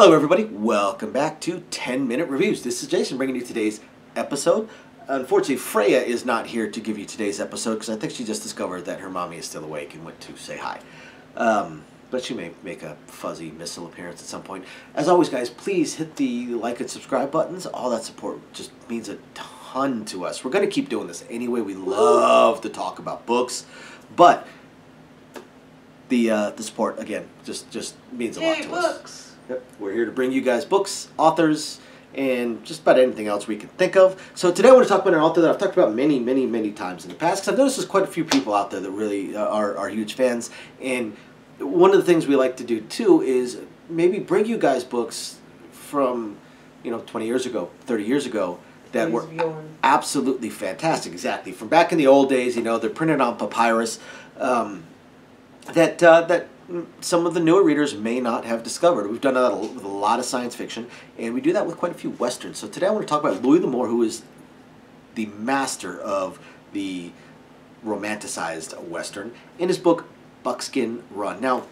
Hello, everybody. Welcome back to 10 Minute Reviews. This is Jason bringing you today's episode. Unfortunately, Freya is not here to give you today's episode because I think she just discovered that her mommy is still awake and went to say hi. Um, but she may make a fuzzy missile appearance at some point. As always, guys, please hit the like and subscribe buttons. All that support just means a ton to us. We're going to keep doing this anyway. We love to talk about books, but the uh, the support again just just means a lot Yay, to us. Yep. We're here to bring you guys books, authors, and just about anything else we can think of. So today I want to talk about an author that I've talked about many, many, many times in the past because I've noticed there's quite a few people out there that really uh, are, are huge fans. And one of the things we like to do too is maybe bring you guys books from, you know, 20 years ago, 30 years ago that were absolutely fantastic. Exactly. From back in the old days, you know, they're printed on papyrus. Um, that uh, that some of the newer readers may not have discovered. We've done that with a lot of science fiction, and we do that with quite a few westerns. So today I want to talk about Louis L'Amour, who is the master of the romanticized western, in his book Buckskin Run. Now,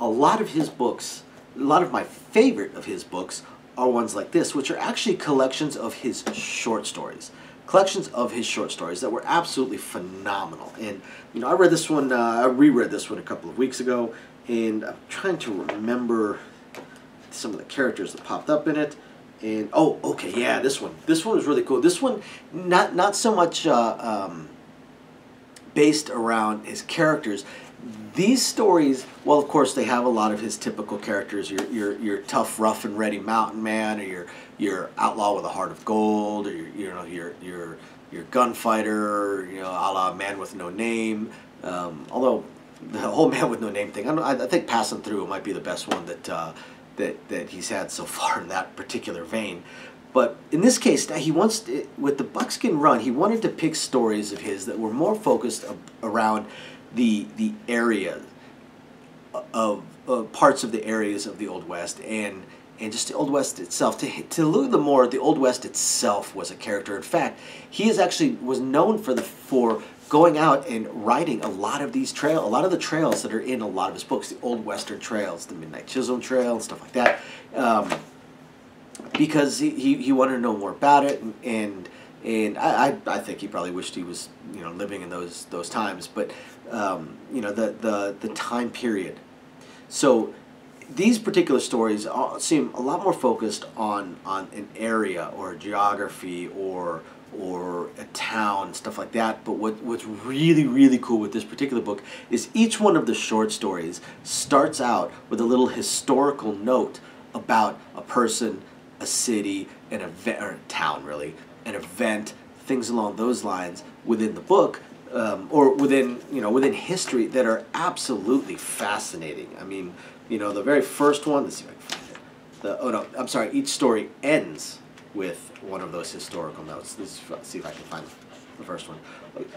a lot of his books, a lot of my favorite of his books, are ones like this, which are actually collections of his short stories collections of his short stories that were absolutely phenomenal. And you know, I read this one, uh, I reread this one a couple of weeks ago, and I'm trying to remember some of the characters that popped up in it. And oh, okay, yeah, this one. This one was really cool. This one, not not so much uh, um, based around his characters. These stories, well, of course, they have a lot of his typical characters. Your your your tough, rough and ready mountain man, or your your outlaw with a heart of gold, or your you know your your your gunfighter, you know, a la man with no name. Um, although the whole man with no name thing, I, I think passing through might be the best one that uh, that that he's had so far in that particular vein. But in this case, he wants to, with the Buckskin Run, he wanted to pick stories of his that were more focused around the the area of uh, parts of the areas of the Old West and and just the Old West itself. To to Louis L'Amour, the Old West itself was a character. In fact, he is actually was known for the for going out and riding a lot of these trail, a lot of the trails that are in a lot of his books, the Old Western trails, the Midnight Chisholm Trail, and stuff like that. Um, because he, he, he wanted to know more about it and and, I, I, I think he probably wished he was you know living in those those times but um, you know the, the the time period so these particular stories seem a lot more focused on on an area or geography or or a town stuff like that but what what's really really cool with this particular book is each one of the short stories starts out with a little historical note about a person a city, an event, or town really, an event, things along those lines within the book, um, or within you know within history that are absolutely fascinating. I mean, you know, the very first one. Let's see if I can find it. The oh no, I'm sorry. Each story ends with one of those historical notes. Let's see if I can find the first one.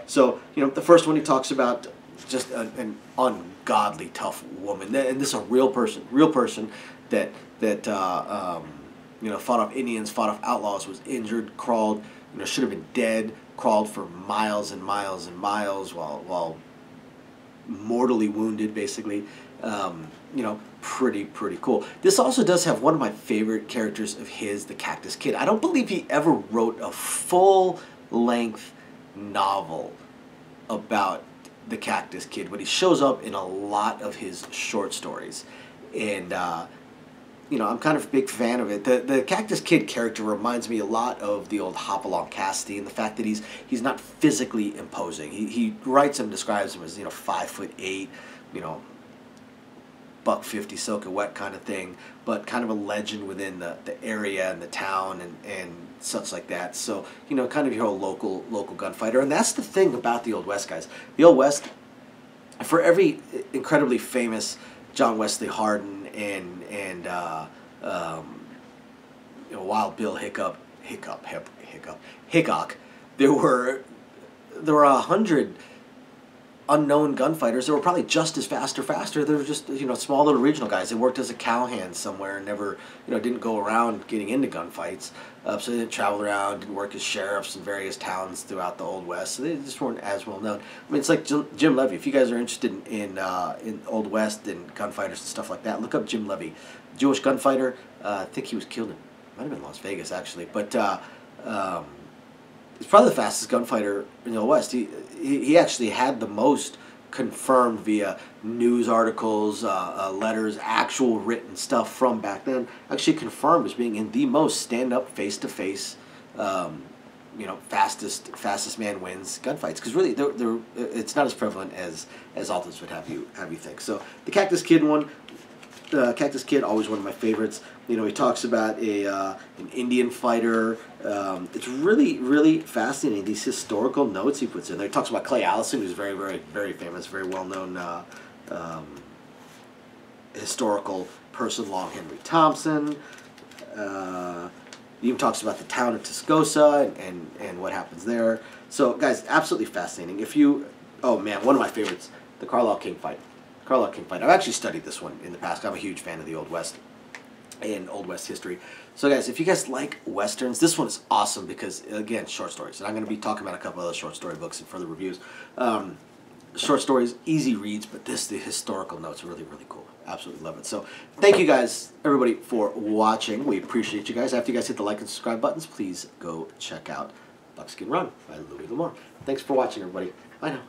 So you know, the first one he talks about just an, an ungodly tough woman, and this is a real person, real person that that. Uh, um, you know, fought off Indians, fought off outlaws, was injured, crawled, you know, should have been dead, crawled for miles and miles and miles while while mortally wounded, basically. Um, you know, pretty pretty cool. This also does have one of my favorite characters of his, the Cactus Kid. I don't believe he ever wrote a full length novel about the Cactus Kid, but he shows up in a lot of his short stories, and. Uh, you know, I'm kind of a big fan of it. The the Cactus Kid character reminds me a lot of the old Hopalong Cassidy and the fact that he's he's not physically imposing. He he writes him, describes him as, you know, five foot eight, you know, buck fifty soaking wet kind of thing, but kind of a legend within the, the area and the town and, and such like that. So, you know, kind of your whole local local gunfighter. And that's the thing about the Old West guys. The Old West for every incredibly famous John Wesley Hardin and and uh, um, you know, Wild Bill Hiccup, Hiccup, Hip, Hiccup, Hickok, there were there were a hundred unknown gunfighters that were probably just as fast or faster. They were just you know small little regional guys. They worked as a cowhand somewhere and never you know didn't go around getting into gunfights. Uh, so they traveled around and work as sheriffs in various towns throughout the old west. So they just weren't as well known. I mean, it's like Jim, Jim Levy. If you guys are interested in in, uh, in old west and gunfighters and stuff like that, look up Jim Levy. Jewish gunfighter. Uh, I think he was killed in might have been Las Vegas actually, but uh, um, he's probably the fastest gunfighter in the West. He, he he actually had the most confirmed via news articles, uh, uh, letters, actual written stuff from back then. Actually confirmed as being in the most stand up face to face. You know, fastest fastest man wins gunfights because really they're, they're, it's not as prevalent as as authors would have you have you think. So the Cactus Kid one, uh, Cactus Kid, always one of my favorites. You know, he talks about a uh, an Indian fighter. Um, it's really, really fascinating. These historical notes he puts in there. He talks about Clay Allison, who's very, very, very famous, very well known uh, um, historical person. Long Henry Thompson. Uh, he even talks about the town of Tascosa and, and, and what happens there. So, guys, absolutely fascinating. If you, oh man, one of my favorites, the Carlisle King fight. Carlisle King fight. I've actually studied this one in the past. I'm a huge fan of the Old West and Old West history. So guys, if you guys like westerns, this one is awesome because again, short stories. And I'm going to be talking about a couple other short story books and further reviews. Um, short stories, easy reads, but this the historical notes really really cool. Absolutely love it. So thank you guys, everybody, for watching. We appreciate you guys. After you guys hit the like and subscribe buttons, please go check out Buckskin Run by Louis L'Amour. Thanks for watching, everybody. Bye now.